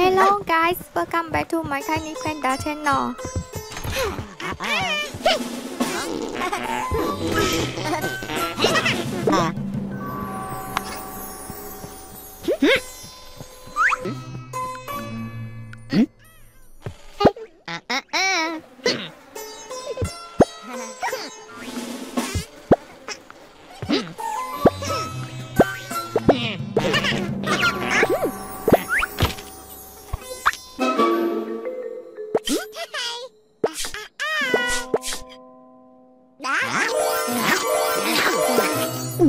Hello guys, welcome back to my Tiny Panda channel. Hmm?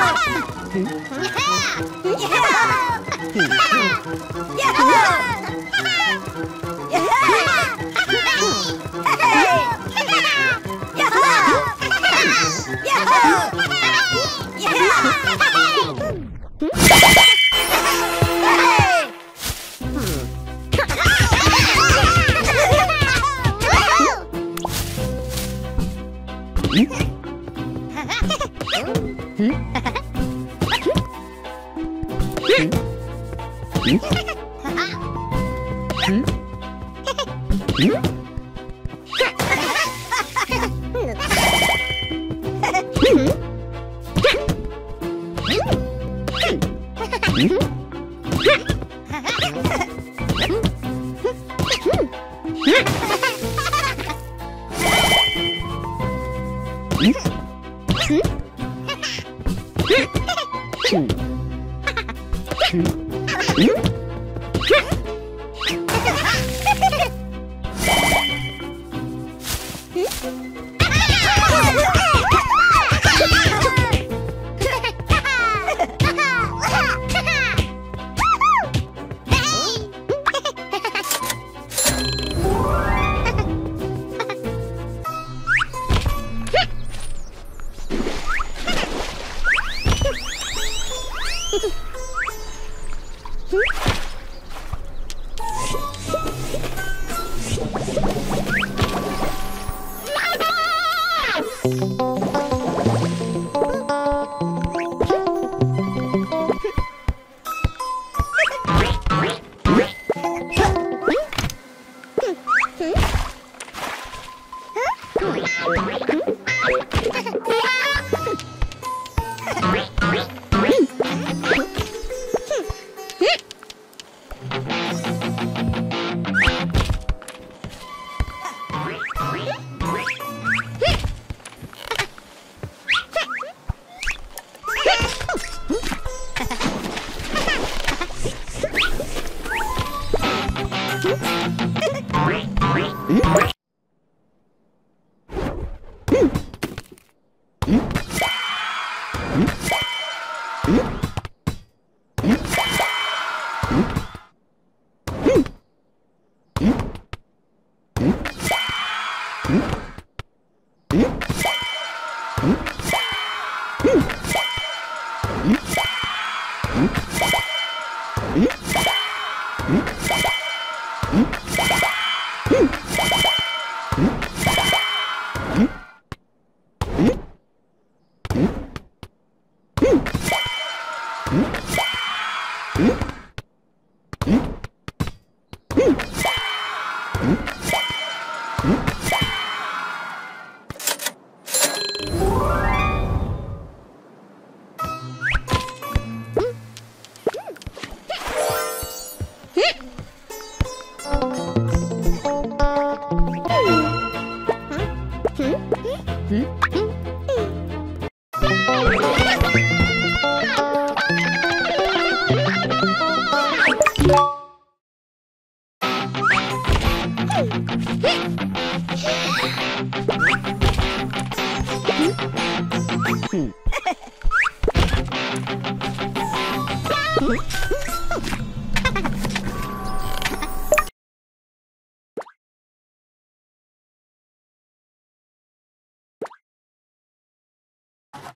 야호! 야호! 야호! 야호! Mm-hmm.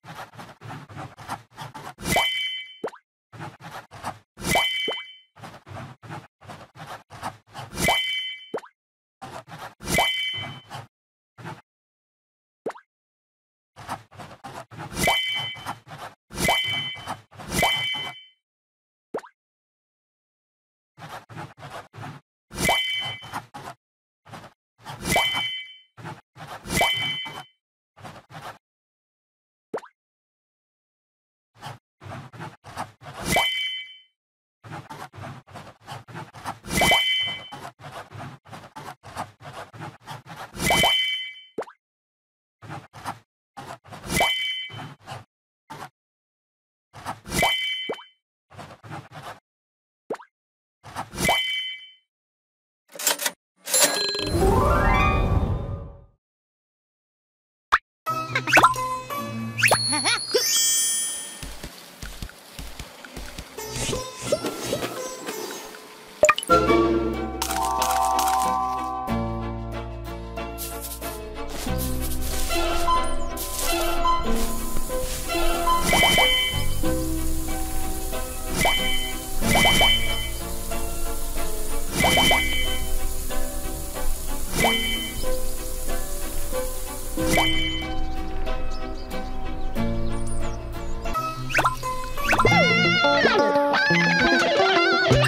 you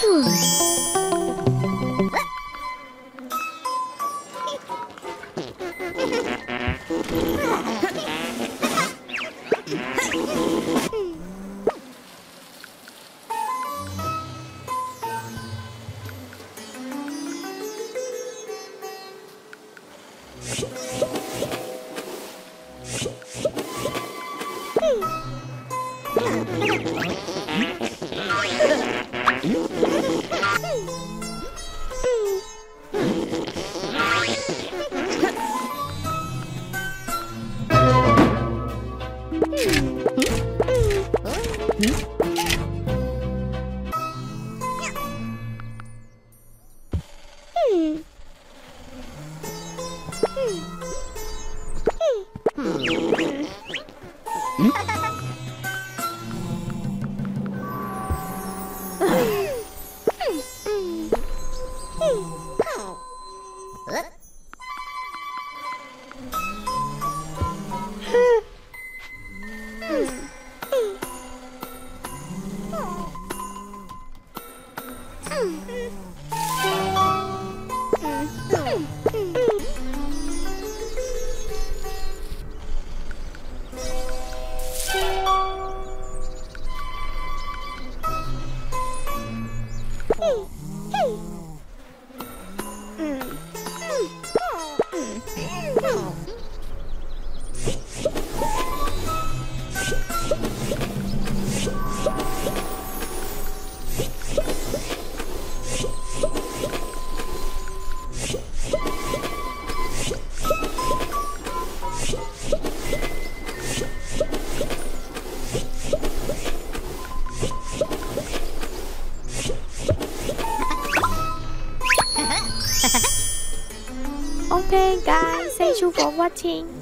そう。watching.